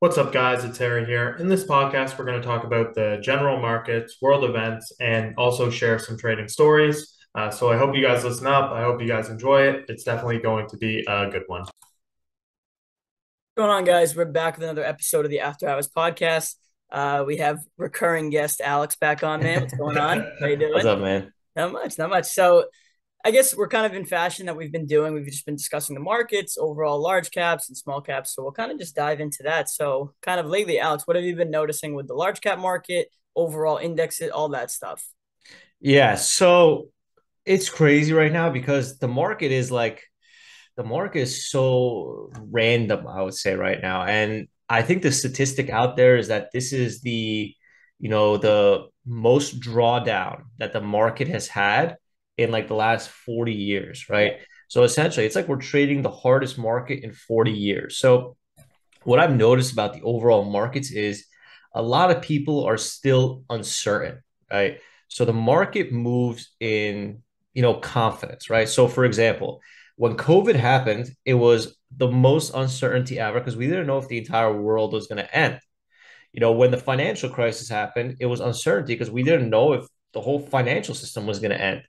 What's up, guys? It's Harry here. In this podcast, we're going to talk about the general markets, world events, and also share some trading stories. Uh, so I hope you guys listen up. I hope you guys enjoy it. It's definitely going to be a good one. What's going on, guys? We're back with another episode of the After Hours podcast. Uh, we have recurring guest Alex back on, man. What's going on? How you doing? What's up, man? Not much, not much. So I guess we're kind of in fashion that we've been doing. We've just been discussing the markets, overall large caps and small caps. So we'll kind of just dive into that. So, kind of lately, Alex, what have you been noticing with the large cap market, overall indexes, all that stuff? Yeah. So it's crazy right now because the market is like, the market is so random, I would say, right now. And I think the statistic out there is that this is the, you know, the most drawdown that the market has had in like the last 40 years, right? So essentially, it's like we're trading the hardest market in 40 years. So what I've noticed about the overall markets is a lot of people are still uncertain, right? So the market moves in, you know, confidence, right? So for example, when COVID happened, it was the most uncertainty ever because we didn't know if the entire world was going to end. You know, when the financial crisis happened, it was uncertainty because we didn't know if the whole financial system was going to end.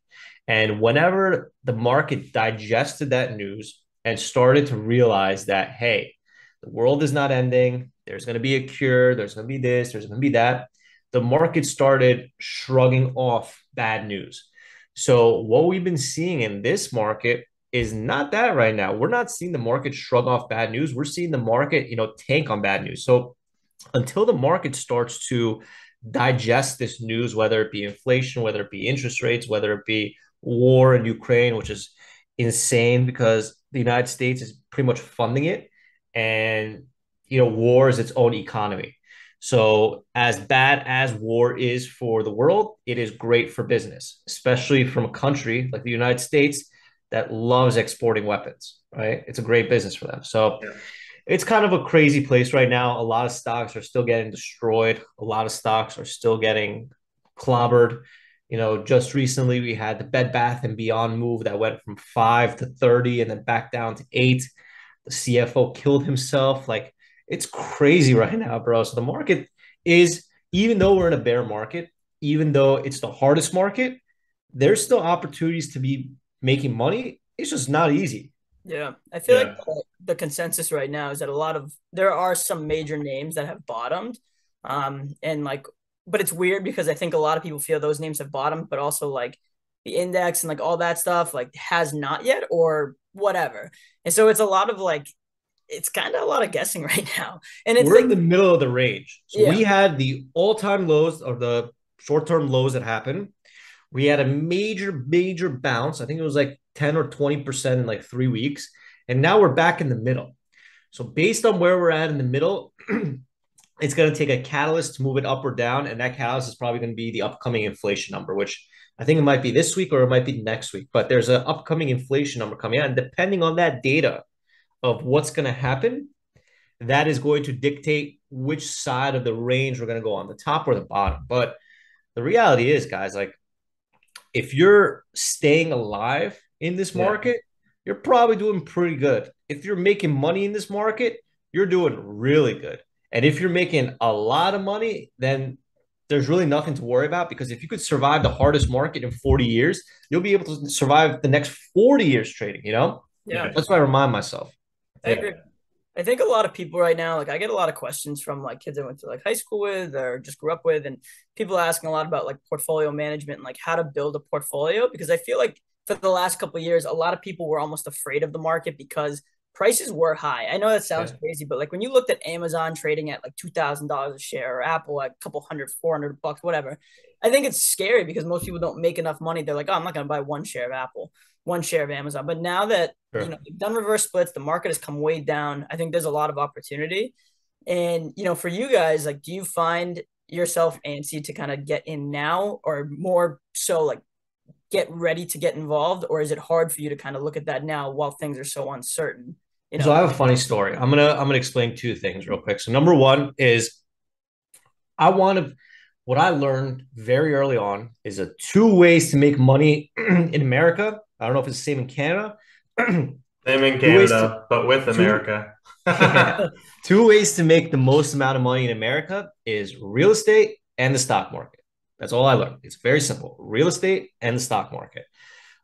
And whenever the market digested that news and started to realize that, hey, the world is not ending, there's going to be a cure, there's going to be this, there's going to be that, the market started shrugging off bad news. So, what we've been seeing in this market is not that right now. We're not seeing the market shrug off bad news. We're seeing the market, you know, tank on bad news. So, until the market starts to digest this news, whether it be inflation, whether it be interest rates, whether it be war in Ukraine, which is insane because the United States is pretty much funding it. And, you know, war is its own economy. So, as bad as war is for the world, it is great for business, especially from a country like the United States that loves exporting weapons, right? It's a great business for them. So, yeah. it's kind of a crazy place right now. A lot of stocks are still getting destroyed, a lot of stocks are still getting clobbered. You know, just recently we had the Bed Bath and Beyond move that went from five to 30 and then back down to eight. The CFO killed himself. Like it's crazy right now, bro. So the market is, even though we're in a bear market, even though it's the hardest market, there's still opportunities to be making money. It's just not easy. Yeah, I feel yeah. like the, the, consensus right now is that a lot of there are some major names that have bottomed, um, and like but it's weird because I think a lot of people feel those names have bottomed, but also like the index and like all that stuff like has not yet or whatever. And so it's a lot of like it's kind of a lot of guessing right now. And it's we're like, in the middle of the range. So yeah. we had the all-time lows or the short-term lows that happened. We had a major, major bounce. I think it was like 10 or 20% in like three weeks. And now we're back in the middle. So based on where we're at in the middle, it's going to take a catalyst to move it up or down. And that catalyst is probably going to be the upcoming inflation number, which I think it might be this week or it might be next week. But there's an upcoming inflation number coming out. And depending on that data of what's going to happen, that is going to dictate which side of the range we're going to go on the top or the bottom. But the reality is, guys, like if you're staying alive in this market, yeah. you're probably doing pretty good. If you're making money in this market, you're doing really good. And if you're making a lot of money, then there's really nothing to worry about because if you could survive the hardest market in 40 years, you'll be able to survive the next 40 years trading, you know? Yeah. That's what I remind myself. I yeah. agree. I think a lot of people right now, like I get a lot of questions from like kids I went to like high school with or just grew up with, and people asking a lot about like portfolio management and like how to build a portfolio because I feel like for the last couple years, a lot of people were almost afraid of the market because prices were high. I know that sounds yeah. crazy, but like when you looked at Amazon trading at like $2,000 a share or Apple at a couple hundred, 400 bucks, whatever, I think it's scary because most people don't make enough money. They're like, oh, I'm not going to buy one share of Apple, one share of Amazon. But now that, sure. you know, they've done reverse splits, the market has come way down. I think there's a lot of opportunity. And, you know, for you guys, like, do you find yourself antsy to kind of get in now or more so like get ready to get involved or is it hard for you to kind of look at that now while things are so uncertain you know? so i have a funny story i'm gonna i'm gonna explain two things real quick so number one is i want to what i learned very early on is a two ways to make money in america i don't know if it's the same in canada Same in Canada, to, but with America. Two, two ways to make the most amount of money in America is real estate and the stock market. That's all I learned. It's very simple. Real estate and the stock market.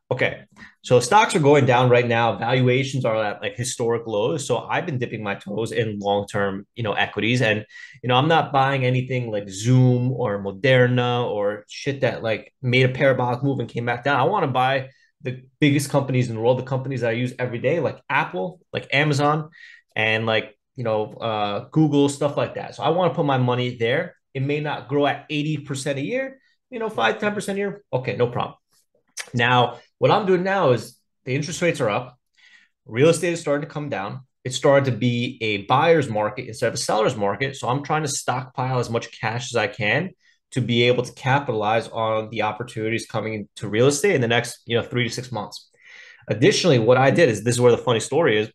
Okay. So stocks are going down right now. Valuations are at like historic lows. So I've been dipping my toes in long-term, you know, equities. And, you know, I'm not buying anything like Zoom or Moderna or shit that like made a parabolic move and came back down. I want to buy the biggest companies in the world, the companies that I use every day, like Apple, like Amazon, and like, you know, uh, Google, stuff like that. So I want to put my money there. It may not grow at 80% a year, you know, 5 10% a year. Okay, no problem. Now, what I'm doing now is the interest rates are up, real estate is starting to come down. It's starting to be a buyer's market instead of a seller's market. So I'm trying to stockpile as much cash as I can to be able to capitalize on the opportunities coming into real estate in the next, you know, three to six months. Additionally, what I did is this is where the funny story is.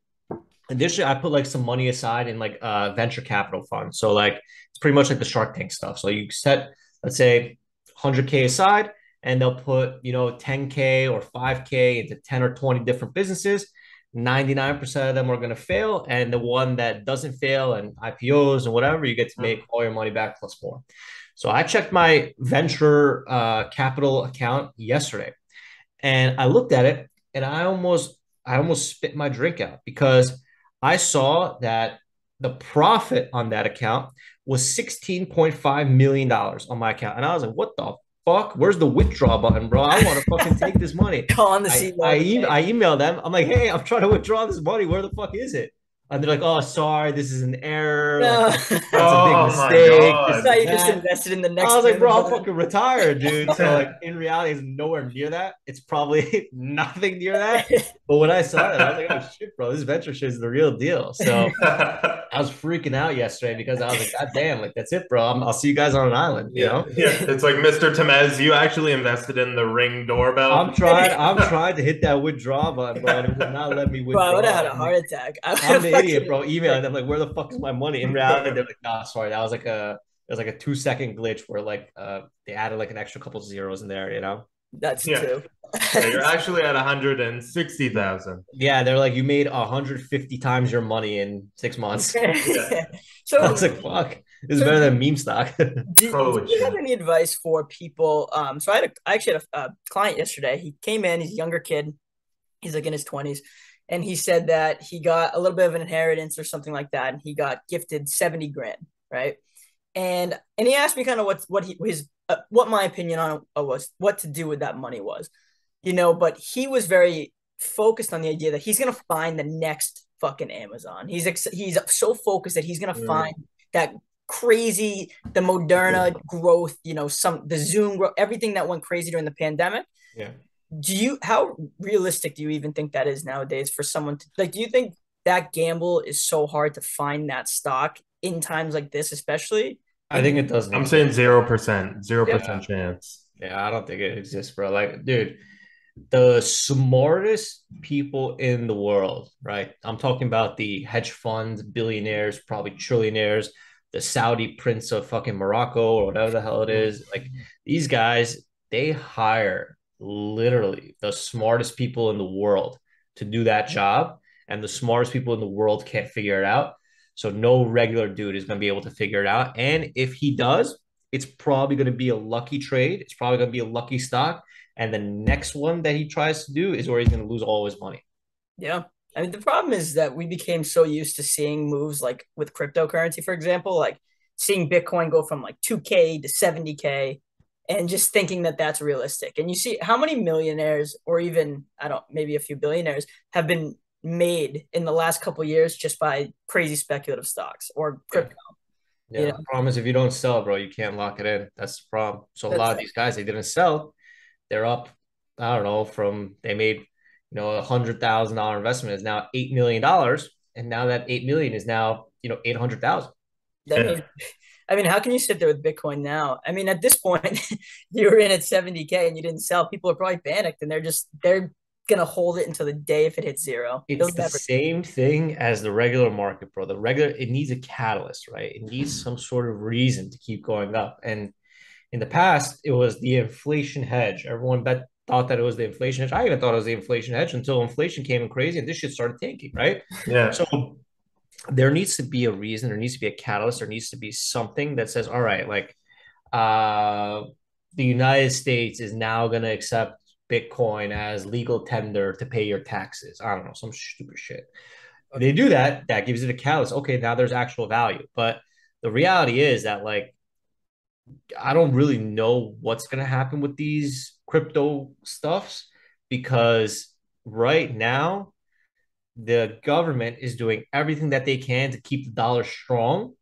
Additionally, I put like some money aside in like a uh, venture capital fund. So like it's pretty much like the Shark Tank stuff. So you set, let's say, 100k aside and they'll put, you know, 10K or 5K into 10 or 20 different businesses. 99% of them are going to fail. And the one that doesn't fail and IPOs and whatever, you get to make all your money back plus more. So I checked my venture uh, capital account yesterday and I looked at it and I almost, I almost spit my drink out because I saw that the profit on that account was $16.5 million on my account. And I was like, what the fuck? Where's the withdraw button, bro? I want to fucking take this money. Call on the CEO. I, I, e- I email them. I'm like, hey, I'm trying to withdraw this money. Where the fuck is it? And they're like, "Oh, sorry, this is an error. No. Like, that's oh, a big oh mistake." This, you just invested in the next. I was like, "Bro, I'm fucking retired, dude." So like, in reality, it's nowhere near that. It's probably nothing near that. But when I saw it, I was like, "Oh shit, bro, this venture shit is the real deal." So I was freaking out yesterday because I was like, "God damn, like that's it, bro. i will see you guys on an island." You yeah. know? Yeah, it's like Mr. Temiz. You actually invested in the Ring doorbell. I'm trying. I'm trying to hit that withdraw button, bro. It would not let me withdraw. Bro, I would have had a heart attack. I'm the idiot, bro. Emailing them like, "Where the fuck is my money?" In reality, they're like, "Nah, sorry, that was like a." It was like a two second glitch where like uh they added like an extra couple zeros in there, you know. That's yeah. two. yeah, you're actually at 160,000. Yeah, they're like you made 150 times your money in six months. yeah. So I was like, fuck, this is so better than meme stock. do, do you have any advice for people? Um, so I had a, I actually had a, a client yesterday. He came in, he's a younger kid, he's like in his 20s, and he said that he got a little bit of an inheritance or something like that, and he got gifted 70 grand, right? And and he asked me kind of what what he his uh, what my opinion on it was, what to do with that money was, you know. But he was very focused on the idea that he's gonna find the next fucking Amazon. He's ex- he's so focused that he's gonna mm. find that crazy the Moderna growth, you know, some the Zoom growth, everything that went crazy during the pandemic. Yeah. Do you how realistic do you even think that is nowadays for someone to like? Do you think that gamble is so hard to find that stock in times like this, especially? I think it does. Not. I'm saying zero percent, zero percent chance. Yeah, I don't think it exists, bro. Like, dude, the smartest people in the world, right? I'm talking about the hedge funds, billionaires, probably trillionaires, the Saudi prince of fucking Morocco or whatever the hell it is. Like these guys, they hire literally the smartest people in the world to do that job, and the smartest people in the world can't figure it out. So no regular dude is going to be able to figure it out. And if he does, it's probably going to be a lucky trade. It's probably going to be a lucky stock. And the next one that he tries to do is where he's going to lose all his money. Yeah. I mean, the problem is that we became so used to seeing moves like with cryptocurrency, for example, like seeing Bitcoin go from like 2K to 70K and just thinking that that's realistic. And you see how many millionaires or even, I don't, maybe a few billionaires have been made in the last couple years just by crazy speculative stocks or crypto. Yeah, yeah. the problem is if you don't sell, bro, you can't lock it in. That's the problem. So That's a lot of these guys they didn't sell, they're up. I don't know from they made you know a hundred thousand dollar investment is now eight million dollars, and now that eight million is now you know eight hundred thousand. I mean, I mean, how can you sit there with Bitcoin now? I mean, at this point, you're in at 70K and you didn't sell. People are probably panicked and they're just, they're gonna hold it until the day if it hits zero. It's the never- same thing as the regular market, bro. The regular it needs a catalyst, right? It needs some sort of reason to keep going up. And in the past, it was the inflation hedge. Everyone bet thought that it was the inflation hedge. I even thought it was the inflation hedge until inflation came in crazy and this shit started tanking, right? Yeah. So there needs to be a reason, there needs to be a catalyst, there needs to be something that says, all right, like uh the United States is now gonna accept Bitcoin as legal tender to pay your taxes. I don't know, some stupid shit. They do that, that gives it a catalyst. Okay, now there's actual value. But the reality is that like I don't really know what's going to happen with these crypto stuffs because right now the government is doing everything that they can to keep the dollar strong.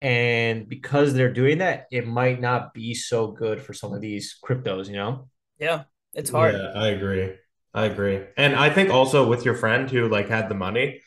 And because they're doing that it might not be so good for some of these cryptos you know? Yeah it's hard. Yeah i agree. I agree. And i think also with your friend who like had the money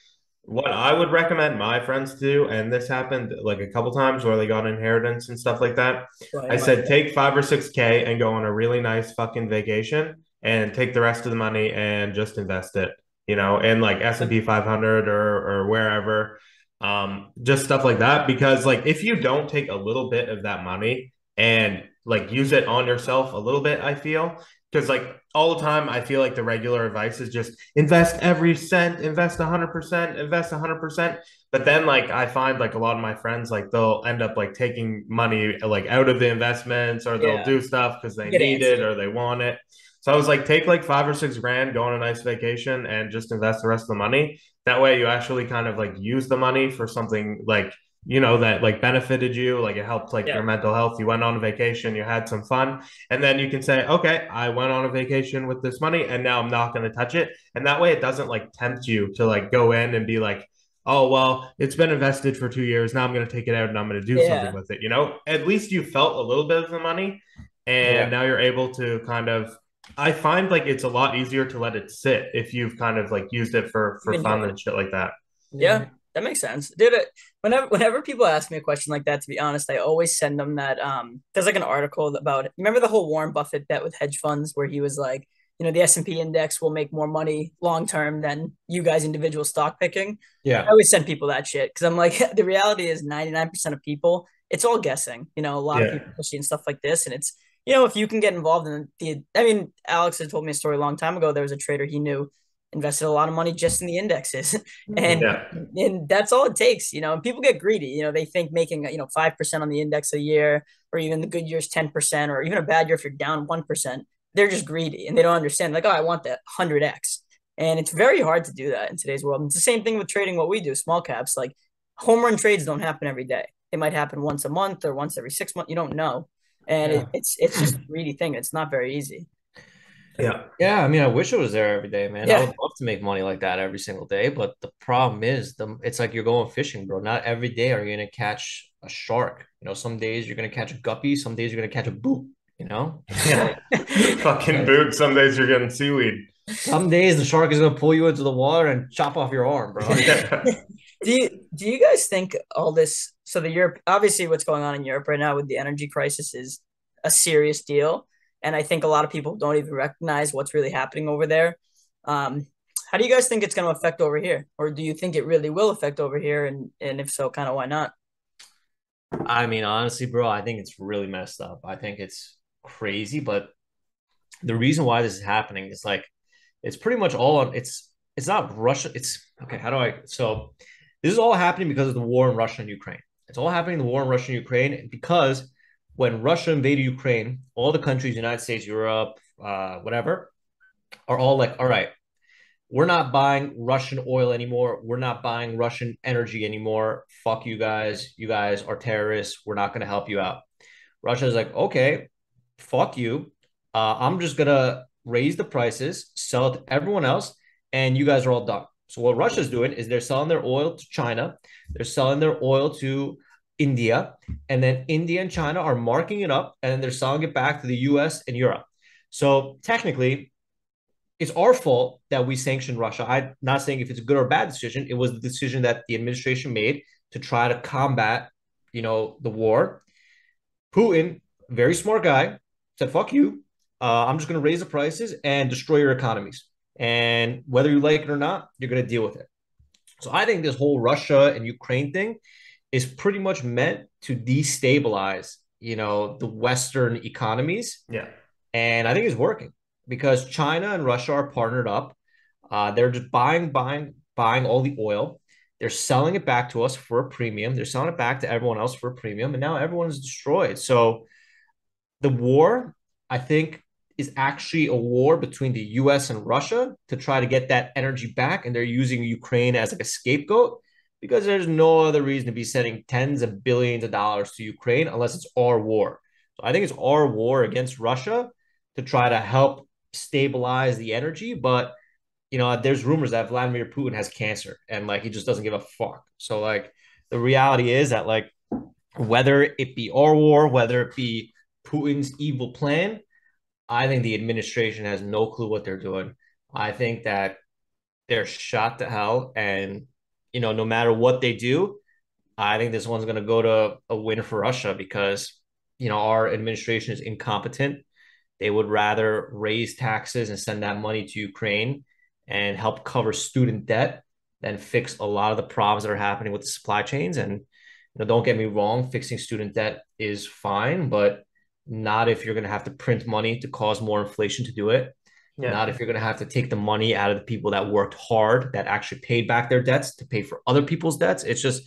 what I would recommend my friends to do, and this happened like a couple times where they got inheritance and stuff like that. Right, I said take five or six K and go on a really nice fucking vacation and take the rest of the money and just invest it, you know, in like S and P 500 or or wherever, um, just stuff like that. Because like if you don't take a little bit of that money and like use it on yourself a little bit, I feel because like all the time i feel like the regular advice is just invest every cent invest 100% invest 100% but then like i find like a lot of my friends like they'll end up like taking money like out of the investments or they'll yeah. do stuff because they Get need answered. it or they want it so i was like take like five or six grand go on a nice vacation and just invest the rest of the money that way you actually kind of like use the money for something like you know that like benefited you like it helped like yeah. your mental health you went on a vacation you had some fun and then you can say okay i went on a vacation with this money and now i'm not going to touch it and that way it doesn't like tempt you to like go in and be like oh well it's been invested for two years now i'm going to take it out and i'm going to do yeah. something with it you know at least you felt a little bit of the money and yeah. now you're able to kind of i find like it's a lot easier to let it sit if you've kind of like used it for for fun and shit like that yeah that makes sense, dude. Whenever whenever people ask me a question like that, to be honest, I always send them that. Um, there's like an article about. Remember the whole Warren Buffett bet with hedge funds, where he was like, you know, the S and P index will make more money long term than you guys individual stock picking. Yeah, I always send people that shit because I'm like, the reality is 99 percent of people, it's all guessing. You know, a lot yeah. of people are seeing stuff like this, and it's you know, if you can get involved in the, I mean, Alex had told me a story a long time ago. There was a trader he knew invested a lot of money just in the indexes. Mm-hmm. And yeah. and that's all it takes you know and people get greedy. You know they think making you know 5% on the index a year or even the good years 10% or even a bad year if you're down 1% they're just greedy and they don't understand. Like oh i want that 100x and it's very hard to do that in today's world. And it's the same thing with trading what we do small caps. Like home run trades don't happen every day. It might happen once a month or once every six months you don't know and yeah. it, it's it's just a greedy thing it's not very easy yeah. Yeah. I mean, I wish it was there every day, man. Yeah. I would love to make money like that every single day. But the problem is the it's like you're going fishing, bro. Not every day are you gonna catch a shark. You know, some days you're gonna catch a guppy, some days you're gonna catch a boot, you know? Yeah. Fucking boot. Some days you're getting seaweed. Some days the shark is gonna pull you into the water and chop off your arm, bro. do you do you guys think all this so the Europe obviously what's going on in Europe right now with the energy crisis is a serious deal and I think a lot of people don't even recognize what's really happening over there. Um, how do you guys think it's going to affect over here, or do you think it really will affect over here? And and if so, kind of why not? I mean, honestly, bro, I think it's really messed up. I think it's crazy, but the reason why this is happening is like it's pretty much all on it's it's not Russia. It's okay. How do I so this is all happening because of the war in Russia and Ukraine. It's all happening the war in Russia and Ukraine because when Russia invaded Ukraine, all the countries, United States, Europe, uh, whatever, are all like, all right, we're not buying Russian oil anymore. We're not buying Russian energy anymore. Fuck you guys. You guys are terrorists. We're not going to help you out. Russia's like, okay, fuck you. Uh, I'm just going to raise the prices, sell it to everyone else, and you guys are all done. So what Russia's doing is they're selling their oil to China. They're selling their oil to India, and then India and China are marking it up and then they're selling it back to the US and Europe. So technically, it's our fault that we sanctioned Russia. I'm not saying if it's a good or bad decision. It was the decision that the administration made to try to combat, you know, the war. Putin, very smart guy, said, "Fuck you. Uh, I'm just going to raise the prices and destroy your economies. And whether you like it or not, you're going to deal with it." So I think this whole Russia and Ukraine thing is pretty much meant to destabilize, you know, the Western economies. Yeah. And I think it's working. because China and Russia are partnered up. Uh, they're just buying, buying, buying all the oil. They're selling it back to us for a premium. They're selling it back to everyone else for a premium, and now everyone is destroyed. So the war, I think, is actually a war between the U.S. and Russia to try to get that energy back, and they're using Ukraine as like a scapegoat because there's no other reason to be sending tens of billions of dollars to Ukraine unless it's our war. So I think it's our war against Russia to try to help stabilize the energy. But you know, there's rumors that Vladimir Putin has cancer and like he just doesn't give a fuck. So like the reality is that like whether it be our war, whether it be Putin's evil plan, I think the administration has no clue what they're doing. I think that they're shot to hell and you know, no matter what they do, I think this one's going to go to a win for Russia because, you know, our administration is incompetent. They would rather raise taxes and send that money to Ukraine and help cover student debt than fix a lot of the problems that are happening with the supply chains. And, you know, don't get me wrong, fixing student debt is fine, but not if you're going to have to print money to cause more inflation to do it. Yeah. Not if you're going to have to take the money out of the people that worked hard, that actually paid back their debts to pay for other people's debts. It's just,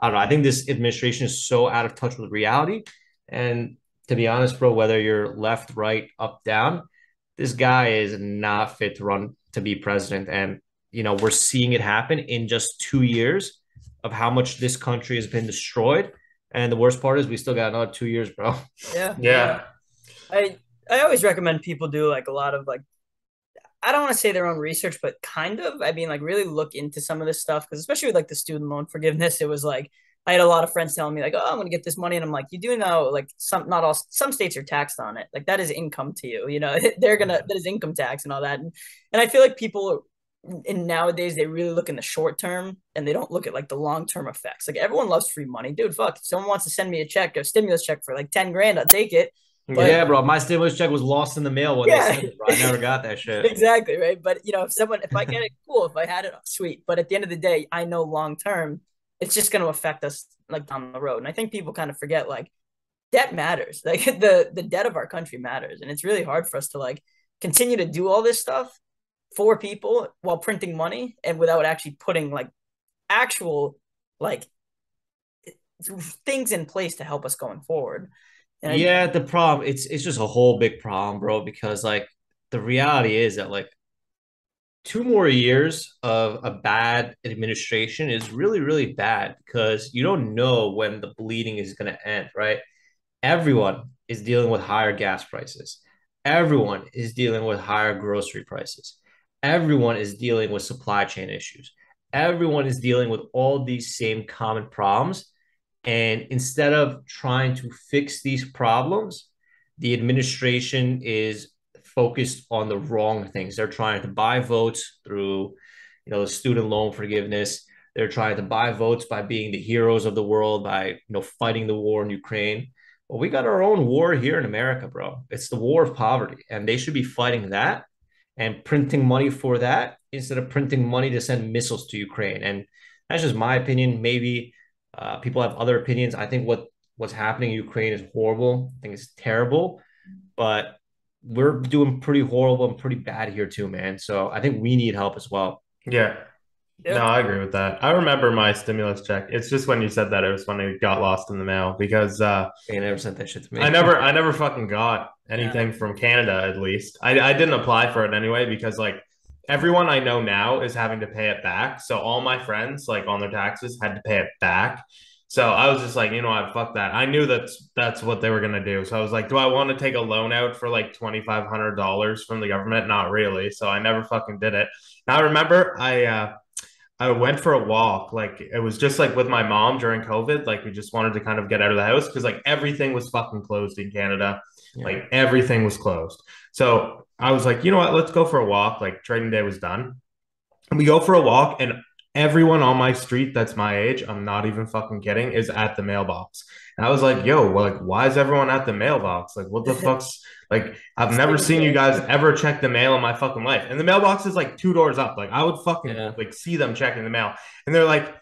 I don't know. I think this administration is so out of touch with reality. And to be honest, bro, whether you're left, right, up, down, this guy is not fit to run to be president. And, you know, we're seeing it happen in just two years of how much this country has been destroyed. And the worst part is we still got another two years, bro. Yeah. Yeah. I I always recommend people do like a lot of like I don't want to say their own research, but kind of. I mean, like really look into some of this stuff because especially with like the student loan forgiveness, it was like I had a lot of friends telling me like, "Oh, I'm going to get this money," and I'm like, "You do know like some not all some states are taxed on it. Like that is income to you. You know, they're gonna that is income tax and all that." And, and I feel like people in nowadays they really look in the short term and they don't look at like the long term effects. Like everyone loves free money, dude. Fuck, if someone wants to send me a check, a stimulus check for like ten grand, I'll take it. But, yeah, bro. My stimulus check was lost in the mail when yeah. they sent it. Bro. I never got that shit. exactly, right? But you know, if someone if I get it, cool. If I had it, sweet. But at the end of the day, I know long term, it's just gonna affect us like down the road. And I think people kind of forget like debt matters. Like the the debt of our country matters. And it's really hard for us to like continue to do all this stuff for people while printing money and without actually putting like actual like things in place to help us going forward. And yeah, the problem it's it's just a whole big problem, bro. Because like the reality is that like two more years of a bad administration is really really bad because you don't know when the bleeding is going to end, right? Everyone is dealing with higher gas prices. Everyone is dealing with higher grocery prices. Everyone is dealing with supply chain issues. Everyone is dealing with all these same common problems and instead of trying to fix these problems, the administration is focused on the wrong things. They're trying to buy votes through, you know, the student loan forgiveness. They're trying to buy votes by being the heroes of the world, by you know fighting the war in Ukraine. Well, we got our own war here in America, bro. It's the war of poverty, and they should be fighting that and printing money for that instead of printing money to send missiles to Ukraine. And that's just my opinion. Maybe uh, people have other opinions. I think what what's happening in Ukraine is horrible. I think it's terrible, but we're doing pretty horrible and pretty bad here too, man. So I think we need help as well. Yeah. No, I agree with that. I remember my stimulus check. It's just when you said that it was when it got lost in the mail because uh they never sent that shit to me. I never I never fucking got anything yeah. from Canada at least. I, I didn't apply for it anyway because like everyone I know now is having to pay it back. So all my friends, like on their taxes, had to pay it back. So I was just like, you know what, fuck that. I knew that's that's what they were gonna do. So I was like, do I want to take a loan out for like twenty five hundred dollars from the government? Not really. So I never fucking did it. Now I remember I uh I went for a walk. Like it was just like with my mom during COVID. Like we just wanted to kind of get out of the house because like everything was fucking closed in Canada. Yeah. Like everything was closed. So I was like, you know what? Let's go for a walk. Like trading day was done. And we go for a walk, and everyone on my street that's my age, I'm not even fucking kidding, is at the mailbox. And I was like, yo, well, like, why is everyone at the mailbox? Like, what the fuck's like? I've never seen you guys ever check the mail in my fucking life. And the mailbox is like two doors up. Like, I would fucking yeah. like see them checking the mail. And they're like,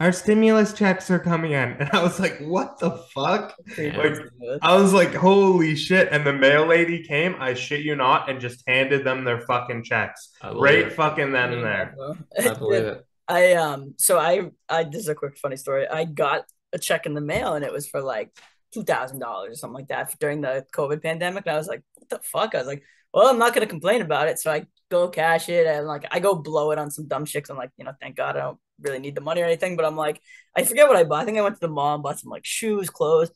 our stimulus checks are coming in. And I was like, what the fuck? Pretty Like. I was like, holy shit. And the mail lady came, I shit you not, and just handed them their fucking checks. I Right it. fucking then and mm-hmm. there. I believe it. I um so I I this is a quick funny story. I got a check in the mail and it was for like two thousand dollars or something like that during the COVID pandemic. And I was like, what the fuck? I was like, well, I'm not gonna complain about it. So I go cash it and like I go blow it on some dumb shit. I'm like, you know, thank God I don't really need the money or anything. But I'm like, I forget what I bought. I think I went to the mall and bought some like shoes, clothes.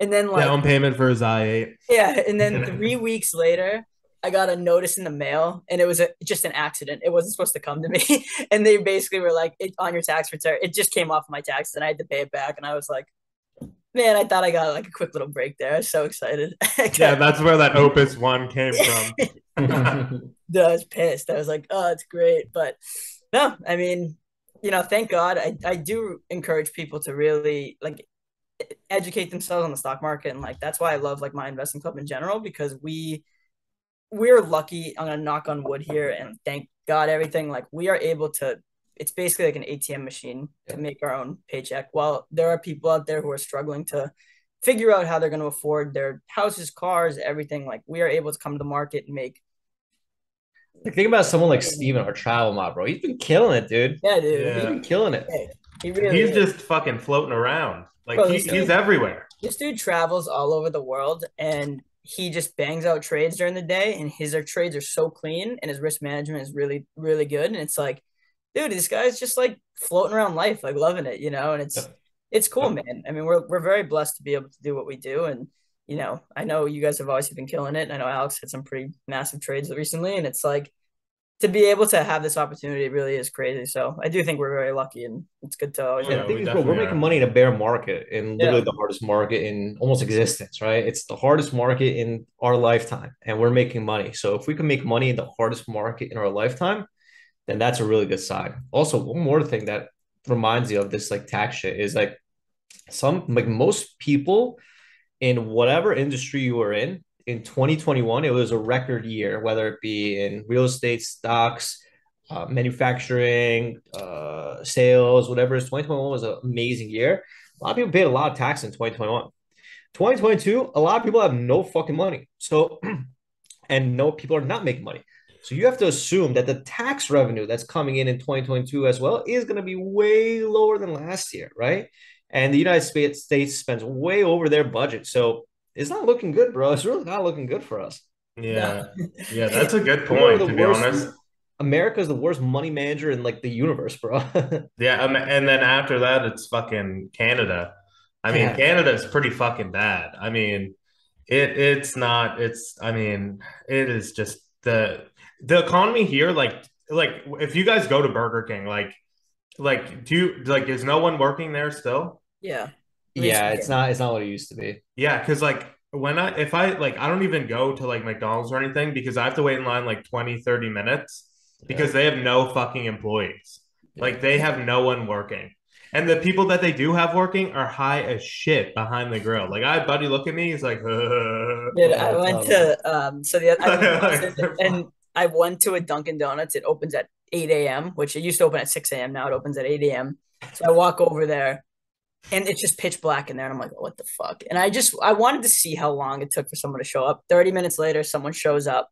And then like Down payment for his i8. yeah, and then three weeks later, I got a notice in the mail, and it was a, just an accident. It wasn't supposed to come to me, and they basically were like, "It on your tax return." It just came off my tax, and I had to pay it back. And I was like, "Man, I thought I got like a quick little break there. I was so excited." Yeah, that's where that Opus One came from. I was pissed. I was like, "Oh, it's great," but no, I mean, you know, thank God. I I do encourage people to really like educate themselves on the stock market and like that's why I love like my investing club in general because we we're lucky I'm gonna knock on wood here and thank God everything like we are able to it's basically like an ATM machine to make our own paycheck while there are people out there who are struggling to figure out how they're going to afford their houses cars everything like we are able to come to the market and make Like, think about someone like Steven, our travel mob, bro. He's been killing it, dude. yeah dude He's Yeah. been killing it. he really He's is. just fucking floating around. Like Bro, he, this he's everywhere. this dude travels all over the world and he just bangs out trades during the day and his trades are so clean and his risk management is really really good. And it's like dude this guy's just like floating around life like loving it you know? And it's Yeah. it's cool Yeah. man. I mean we're we're very blessed to be able to do what we do. And you know i know you guys have always been killing it. And i know alex had some pretty massive trades recently and it's like to be able to have this opportunity really is crazy so i do think we're very lucky and it's good to always Yeah, the thing we is, bro, we're definitely making money in a bear market in Yeah. literally the hardest market in almost existence, right? It's the hardest market in our lifetime, and we're making money. So if we can make money in the hardest market in our lifetime, then that's a really good sign. Also, one more thing that reminds you of this like tax shit is like some like most people in whatever industry you were in in 2021, it was a record year, whether it be in real estate, stocks, uh, manufacturing, uh, sales, whatever. 2021 was an amazing year. A lot of people paid a lot of tax in 2021. 2022, a lot of people have no fucking money. So, and no people are not making money. So you have to assume that the tax revenue that's coming in in 2022 as well is going to be way lower than last year, right? And the United States States spends way over their budget. So it's not looking good, bro. It's really not looking good for us. Yeah. Yeah, that's a good point, the to be worst- honest. America is the worst money manager in like the universe, bro. Yeah, um, and then after that, it's fucking Canada. I mean, Yeah. is pretty fucking bad. I mean, it it's not. It's. I mean, it is just the the economy here. Like, like if you guys go to Burger King, like, like do you like is no one working there still? yeah yeah, it's not it's not what it used to be. Yeah, because like when I if I like I don't even go to like McDonald's or anything because I have to wait in line like 20, 30 minutes because they have no fucking employees. Like they have no one working. And the people that they do have working are high as shit behind the grill. Like I had Buddy look at me, he's like, Dude, I went to um so the I went Like, to- and I went to a Dunkin' Donuts. It opens at 8 a.m., which it used to open at 6 a.m. Now it opens at 8 a.m. So I walk over there and it's just pitch black in there. And I'm like, what the fuck? And I just I wanted to see how long it took for someone to show up. 30 minutes later, someone shows up.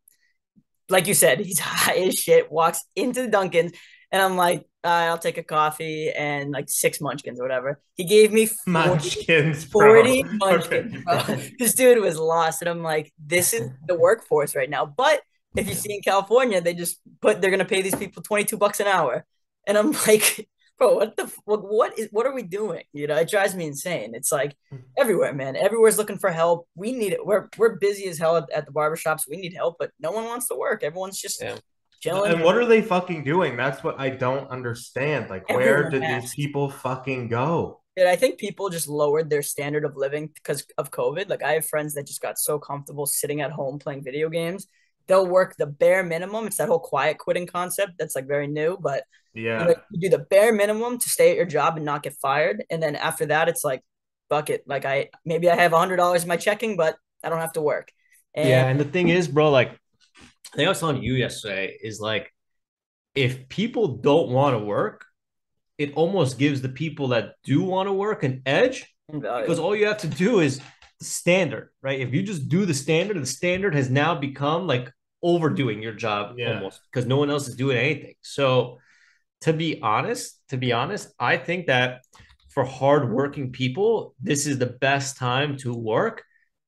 Like you said, he's high as shit, walks into the Dunkin's, and I'm like, "All right, I'll take a coffee and like six munchkins or whatever. He gave me 40 munchkins, bro. 40 munchkins, Okay. bro. This dude was lost. And I'm like, this is the workforce right now. But if you see in California, they just put, they're going to pay these people 22 bucks an hour. And I'm like, bro, what the, what, what is, what are we doing? You know, it drives me insane. It's like hmm. everywhere, man. Everywhere's looking for help. We need it. We're, we're busy as hell at, at the barbershops. We need help, but no one wants to work. Everyone's just Yeah. chilling. And what are they fucking doing? That's what I don't understand. Like, where did has. these people fucking go? And I think people just lowered their standard of living because of COVID. Like I have friends that just got so comfortable sitting at home playing video games. They'll work the bare minimum. It's that whole quiet quitting concept that's like very new, but you, Yeah. know, you do the bare minimum to stay at your job and not get fired. And then after that, it's like, fuck it. Like I maybe I have a hundred dollars in my checking, but I don't have to work. And Yeah, and the thing is, bro, like I think I was telling you yesterday is like if people don't want to work, it almost gives the people that do want to work an edge because all you have to do is standard, right? If you just do the standard, the standard has now become like overdoing your job yeah. almost because no one else is doing anything. So to be honest, to be honest, I think that for hardworking people, this is the best time to work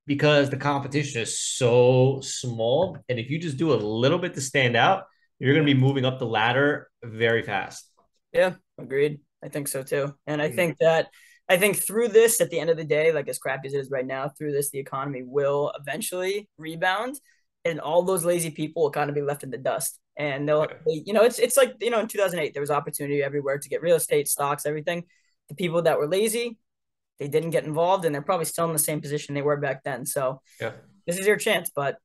because the competition is so small. And if you just do a little bit to stand out, you're going to be moving up the ladder very fast. Yeah, agreed. I think so too. And I think that I think through this, at the end of the day, like as crappy as it is right now, through this, the economy will eventually rebound, and all those lazy people will kind of be left in the dust. And they'll, they, you know, it's it's like you know, in 2008, there was opportunity everywhere to get real estate, stocks, everything. The people that were lazy, they didn't get involved, and they're probably still in the same position they were back then. So, yeah, this is your chance. But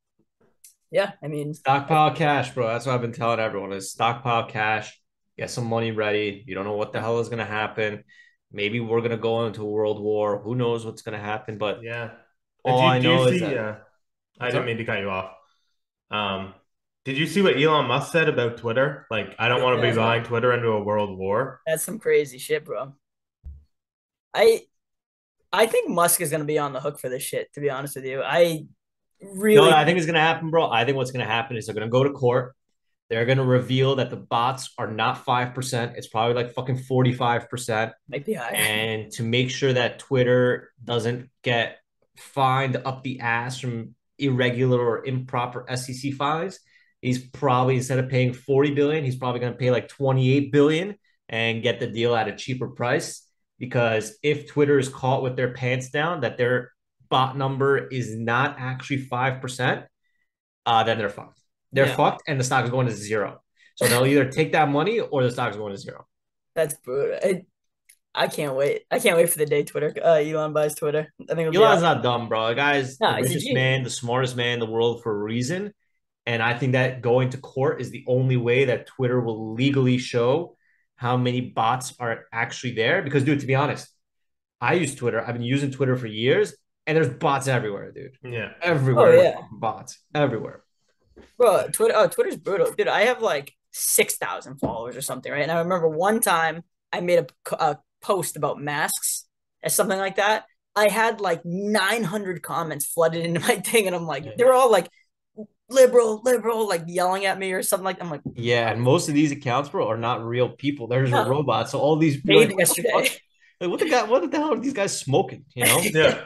yeah, I mean, stockpile cash, bro. That's what I've been telling everyone: is stockpile cash, get some money ready. You don't know what the hell is going to happen Maybe we're gonna go into a world war. Who knows what's gonna happen? But yeah, all you, I know see, is that. Uh, I didn't mean to cut you off. Um, did you see what Elon Musk said about Twitter? Like, I don't want to be buying Twitter into a world war. That's some crazy shit, bro. I I think Musk is gonna be on the hook for this shit. To be honest with you, I really. No, I think it's gonna happen, bro. I think what's gonna happen is they're gonna go to court. They're going to reveal that the bots are not 5%. It's probably like fucking 45%. Might be higher. And to make sure that Twitter doesn't get fined up the ass from irregular or improper SEC fines, he's probably instead of paying 40 billion, he's probably going to pay like 28 billion and get the deal at a cheaper price. Because if Twitter is caught with their pants down, that their bot number is not actually 5%, uh, then they're fucked they're yeah. fucked and the stock is going to zero. So they'll either take that money or the stock is going to zero. That's brutal. I can't wait. I can't wait for the day Twitter uh, Elon buys Twitter. I think Elon's not dumb, bro. The guy's no, the richest man, the smartest man in the world for a reason. And I think that going to court is the only way that Twitter will legally show how many bots are actually there. Because, dude, to be honest, I use Twitter. I've been using Twitter for years, and there's bots everywhere, dude. Yeah, everywhere. Oh, yeah. bots everywhere. Bro, Twitter. Oh, Twitter's brutal, dude. I have like six thousand followers or something, right? And I remember one time I made a, a post about masks or something like that. I had like nine hundred comments flooded into my thing, and I'm like, yeah. they're all like liberal, liberal, like yelling at me or something like. That. I'm like, yeah, and most of these accounts, bro, are not real people. They're just no. robots. So all these made like, yesterday. Like, what the guy? What the hell are these guys smoking? You know? yeah,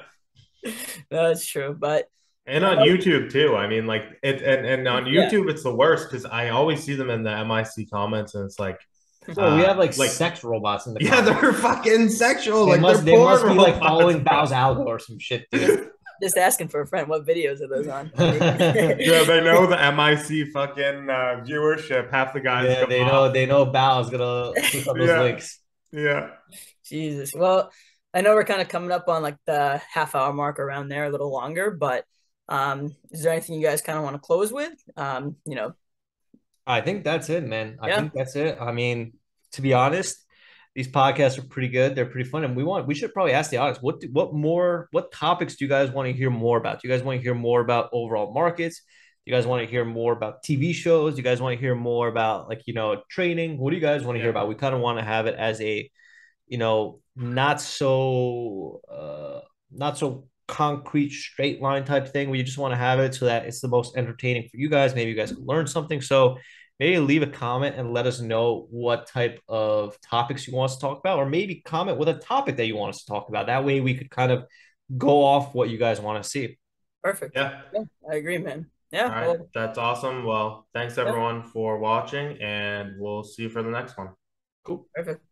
that's true, but and on YouTube too. I mean, like it, and, and on YouTube, yeah. it's the worst because I always see them in the MIC comments, and it's like, uh, we have like, like sex robots in the. Yeah, comments. they're fucking sexual. They like must, they must be robots. like following Bao's algo or some shit, dude. Just asking for a friend. What videos are those on? yeah, they know the MIC fucking uh, viewership. Half the guys. Yeah, they off. know. They know Bao's gonna click on those yeah. links. Yeah. Jesus. Well, I know we're kind of coming up on like the half hour mark around there, a little longer, but um, is there anything you guys kind of want to close with? Um, you know, I think that's it, man. I yeah. think that's it. I mean, to be honest, these podcasts are pretty good. They're pretty fun, and we want we should probably ask the audience what do, what more what topics do you guys want to hear more about? Do you guys want to hear more about overall markets? Do you guys want to hear more about TV shows? Do you guys want to hear more about like you know training? What do you guys want to yeah. hear about? We kind of want to have it as a you know not so uh not so concrete straight line type thing where you just want to have it so that it's the most entertaining for you guys. Maybe you guys can learn something. So maybe leave a comment and let us know what type of topics you want us to talk about, or maybe comment with a topic that you want us to talk about. That way we could kind of go off what you guys want to see. Perfect. Yeah. yeah I agree, man. Yeah. All right. Well, That's awesome. Well, thanks everyone yeah. for watching, and we'll see you for the next one. Cool. Perfect.